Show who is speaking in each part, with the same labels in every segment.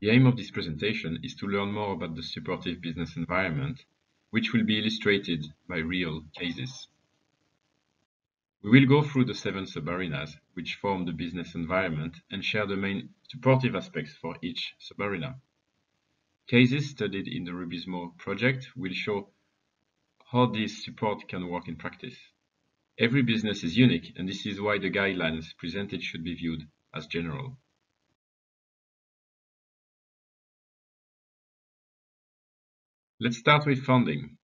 Speaker 1: The aim of this presentation is to learn more about the supportive business environment, which will be illustrated by real cases. We will go through the seven subarenas which form the business environment and share the main supportive aspects for each subarena. Cases studied in the Rubizmo project will show how this support can work in practice. Every business is unique, and this is why the guidelines presented should be viewed as general. Let's start with funding.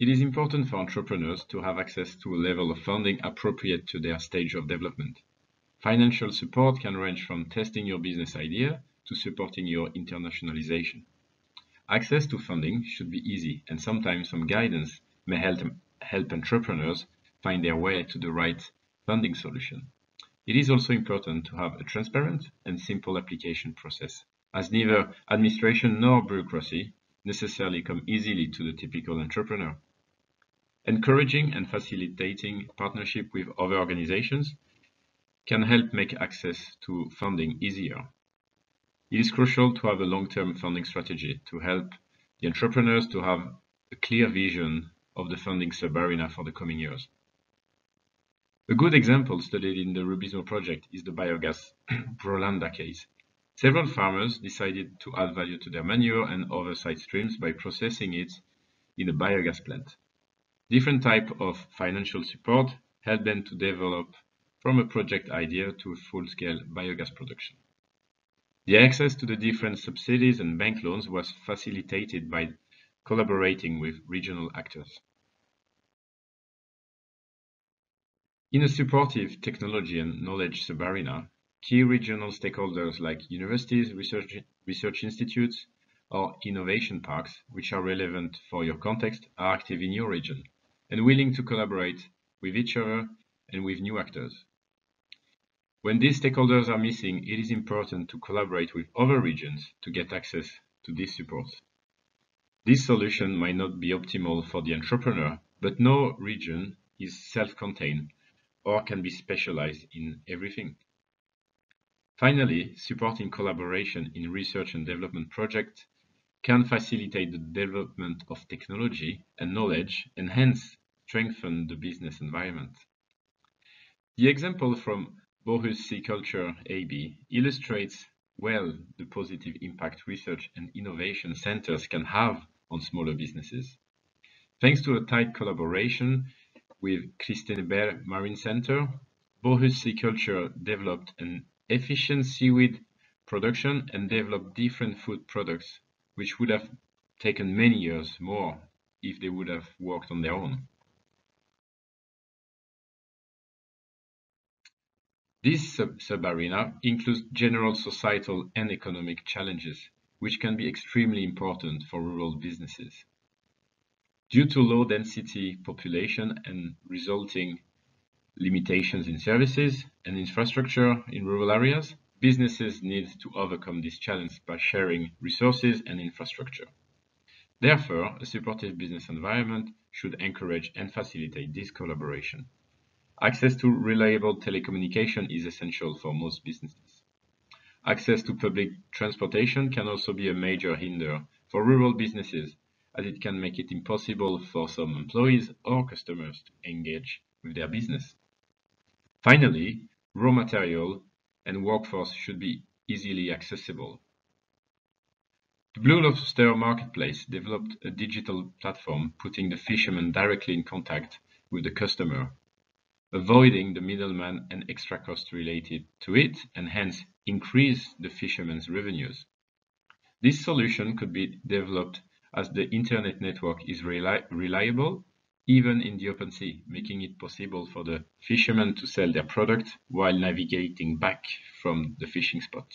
Speaker 1: It is important for entrepreneurs to have access to a level of funding appropriate to their stage of development. Financial support can range from testing your business idea to supporting your internationalization. Access to funding should be easy, and sometimes some guidance may help, help entrepreneurs find their way to the right funding solution. It is also important to have a transparent and simple application process, as neither administration nor bureaucracy necessarily come easily to the typical entrepreneur. Encouraging and facilitating partnership with other organizations can help make access to funding easier. It is crucial to have a long-term funding strategy to help the entrepreneurs to have a clear vision of the funding sub-arena for the coming years. A good example studied in the Rubizmo project is the biogas Brålanda case. Several farmers decided to add value to their manure and other side streams by processing it in a biogas plant. Different type of financial support helped them to develop from a project idea to a full-scale biogas production. The access to the different subsidies and bank loans was facilitated by collaborating with regional actors. In a supportive technology and knowledge subarena, key regional stakeholders like universities, research, research institutes, or innovation parks, which are relevant for your context, are active in your region and willing to collaborate with each other and with new actors. When these stakeholders are missing, it is important to collaborate with other regions to get access to this support. This solution might not be optimal for the entrepreneur, but no region is self-contained or can be specialized in everything. Finally, supporting collaboration in research and development projects can facilitate the development of technology and knowledge and hence strengthen the business environment. The example from Bohus Sea Culture AB illustrates well the positive impact research and innovation centers can have on smaller businesses. Thanks to a tight collaboration with Kristineberg Marine Center, Bohus Sea Culture developed an efficient seaweed production and develop different food products, which would have taken many years more if they would have worked on their own. This sub, sub arena includes general societal and economic challenges, which can be extremely important for rural businesses. Due to low density population and resulting limitations in services and infrastructure in rural areas, businesses need to overcome this challenge by sharing resources and infrastructure. Therefore, a supportive business environment should encourage and facilitate this collaboration. Access to reliable telecommunication is essential for most businesses. Access to public transportation can also be a major hinder for rural businesses as it can make it impossible for some employees or customers to engage with their business. Finally, raw material and workforce should be easily accessible. The Blue Lobster Marketplace developed a digital platform putting the fishermen directly in contact with the customer, avoiding the middleman and extra costs related to it, and hence increase the fishermen's revenues. This solution could be developed as the internet network is reli reliable even in the open sea, making it possible for the fishermen to sell their product while navigating back from the fishing spot.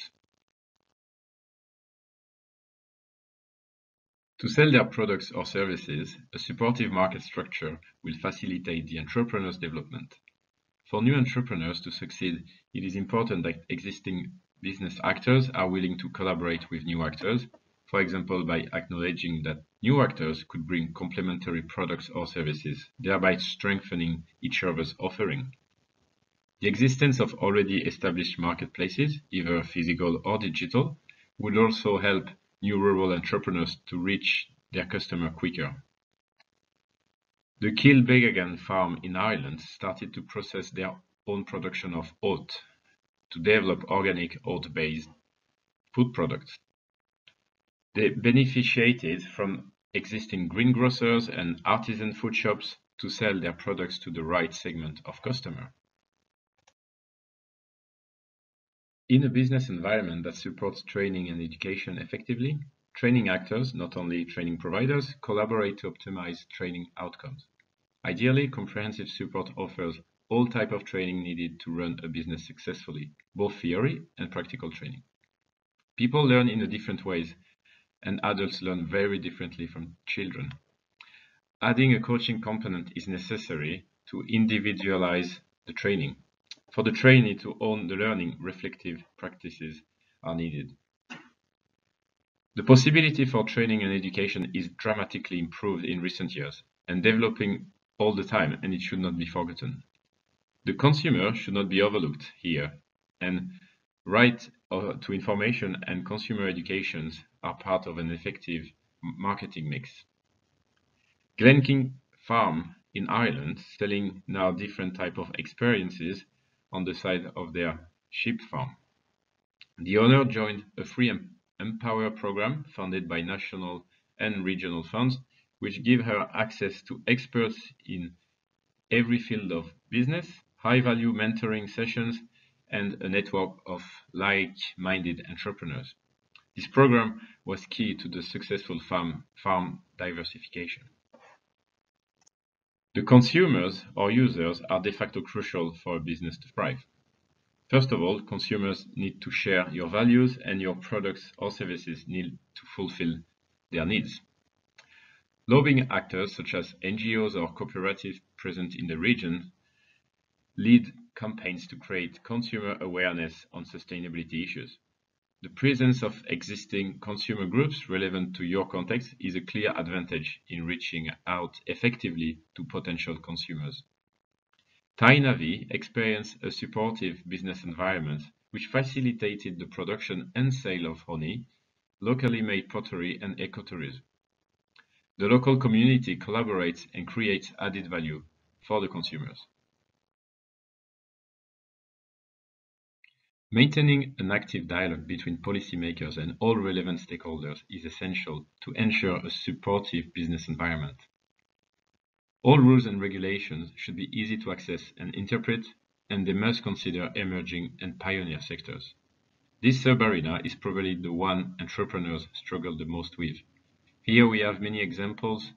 Speaker 1: To sell their products or services, a supportive market structure will facilitate the entrepreneur's development. For new entrepreneurs to succeed, it is important that existing business actors are willing to collaborate with new actors for example by acknowledging that new actors could bring complementary products or services, thereby strengthening each other's offering. The existence of already established marketplaces, either physical or digital, would also help new rural entrepreneurs to reach their customer quicker. The Kilbeggan farm in Ireland started to process their own production of oat to develop organic oat-based food products. They benefited from existing greengrocers and artisan food shops to sell their products to the right segment of customer. In a business environment that supports training and education effectively, training actors, not only training providers, collaborate to optimize training outcomes. Ideally, comprehensive support offers all type of training needed to run a business successfully, both theory and practical training. People learn in different ways, and adults learn very differently from children. Adding a coaching component is necessary to individualize the training. For the trainee to own the learning, reflective practices are needed. The possibility for training and education is dramatically improved in recent years and developing all the time, and it should not be forgotten. The consumer should not be overlooked here, and right uh, to information and consumer educations are part of an effective marketing mix. Glenking Farm in Ireland selling now different type of experiences on the side of their sheep farm. The owner joined a free Empower program funded by national and regional funds, which give her access to experts in every field of business, high-value mentoring sessions, and a network of like-minded entrepreneurs. This program was key to the successful farm, farm diversification. The consumers or users are de facto crucial for a business to thrive. First of all, consumers need to share your values and your products or services need to fulfill their needs. Lobbying actors such as NGOs or cooperatives present in the region lead campaigns to create consumer awareness on sustainability issues. The presence of existing consumer groups relevant to your context is a clear advantage in reaching out effectively to potential consumers. ThaiNavi experienced a supportive business environment which facilitated the production and sale of honey, locally made pottery and ecotourism. The local community collaborates and creates added value for the consumers. Maintaining an active dialogue between policymakers and all relevant stakeholders is essential to ensure a supportive business environment. All rules and regulations should be easy to access and interpret, and they must consider emerging and pioneer sectors. This sub-arena is probably the one entrepreneurs struggle the most with. Here we have many examples.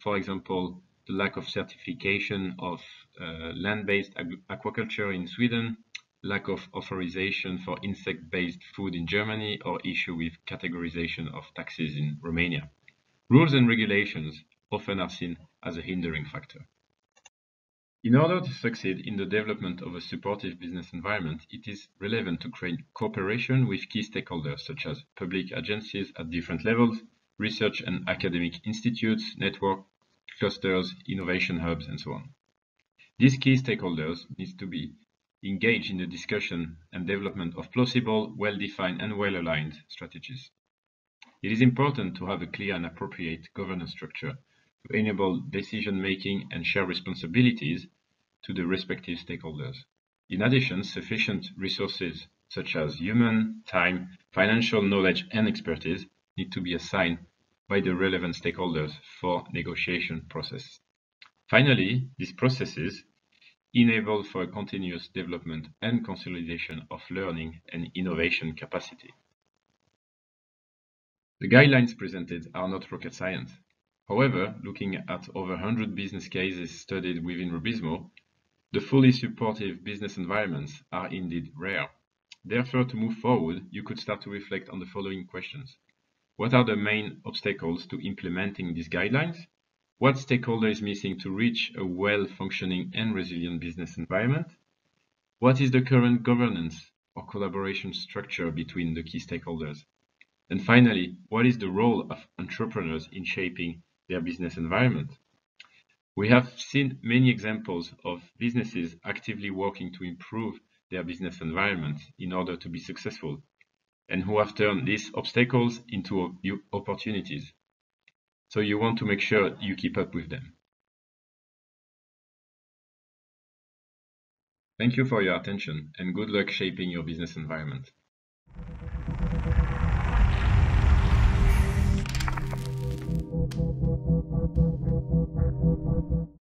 Speaker 1: For example, the lack of certification of uh, land-based aquaculture in Sweden, lack of authorization for insect-based food in Germany, or issue with categorization of taxes in Romania. Rules and regulations often are seen as a hindering factor. In order to succeed in the development of a supportive business environment, it is relevant to create cooperation with key stakeholders such as public agencies at different levels, research and academic institutes, network clusters, innovation hubs, and so on. These key stakeholders need to be engage in the discussion and development of plausible, well-defined and well-aligned strategies. It is important to have a clear and appropriate governance structure to enable decision-making and share responsibilities to the respective stakeholders. In addition, sufficient resources such as human, time, financial knowledge and expertise need to be assigned by the relevant stakeholders for negotiation process. Finally, these processes enable for continuous development and consolidation of learning and innovation capacity. The guidelines presented are not rocket science. However, looking at over 100 business cases studied within Rubizmo, the fully supportive business environments are indeed rare. Therefore, to move forward, you could start to reflect on the following questions. What are the main obstacles to implementing these guidelines? What stakeholder is missing to reach a well-functioning and resilient business environment? What is the current governance or collaboration structure between the key stakeholders? And finally, what is the role of entrepreneurs in shaping their business environment? We have seen many examples of businesses actively working to improve their business environment in order to be successful. and who have turned these obstacles into opportunities. So you want to make sure you keep up with them. Thank you for your attention and good luck shaping your business environment.